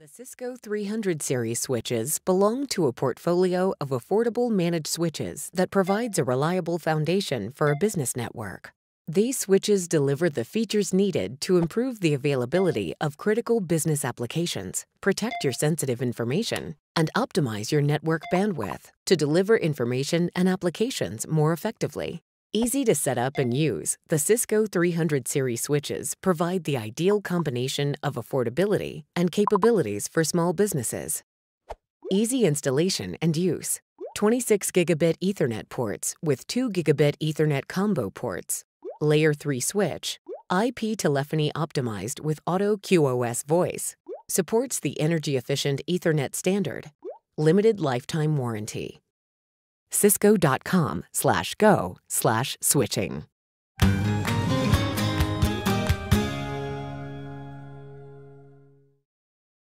The Cisco 300 series switches belong to a portfolio of affordable managed switches that provides a reliable foundation for a business network. These switches deliver the features needed to improve the availability of critical business applications, protect your sensitive information, and optimize your network bandwidth to deliver information and applications more effectively. Easy to set up and use, the Cisco 300 series switches provide the ideal combination of affordability and capabilities for small businesses. Easy installation and use. 26 gigabit Ethernet ports with 2 gigabit Ethernet combo ports. Layer 3 switch. IP telephony optimized with Auto QoS voice. Supports the energy efficient Ethernet standard. Limited lifetime warranty cisco.com slash go slash switching.